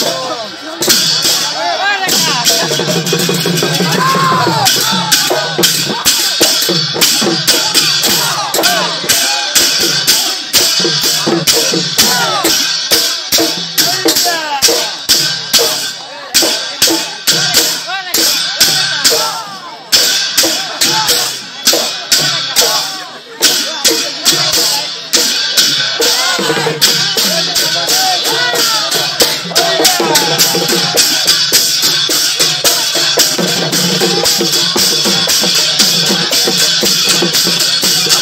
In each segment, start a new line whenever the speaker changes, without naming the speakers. Now.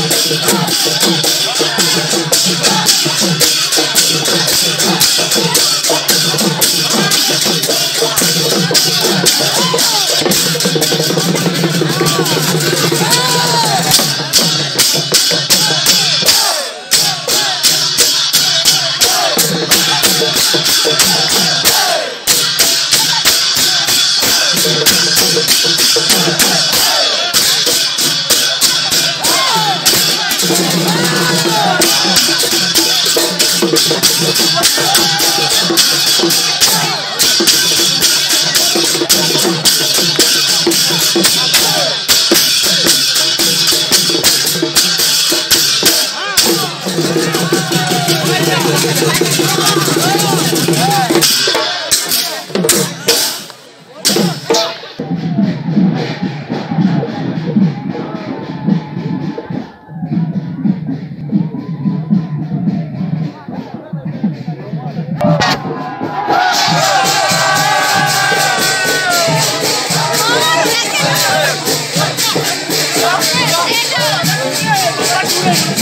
Thank you. Thank Thank you.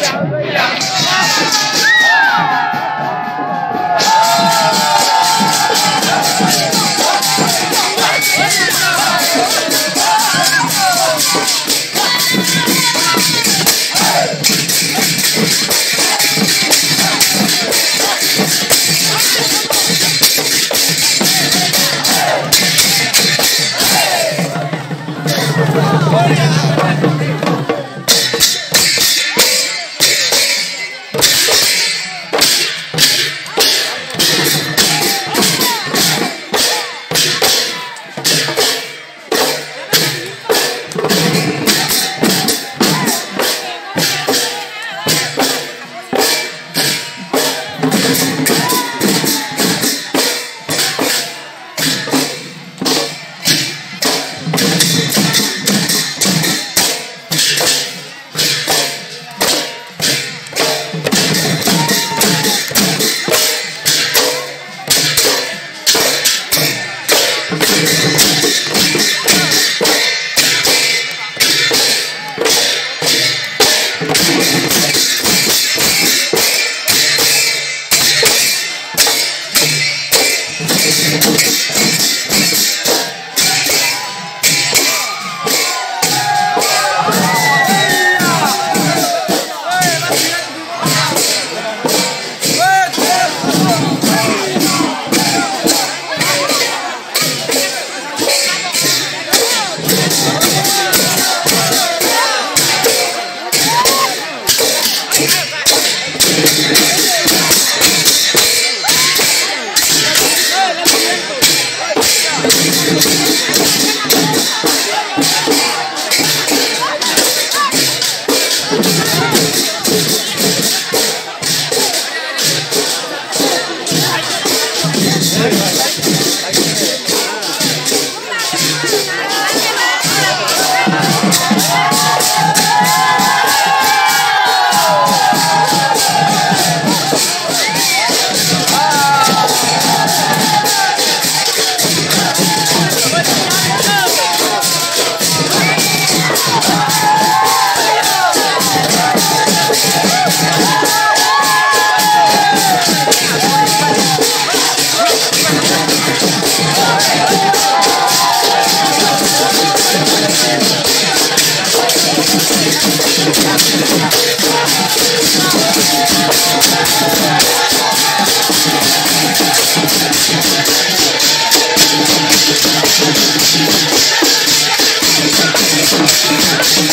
Right.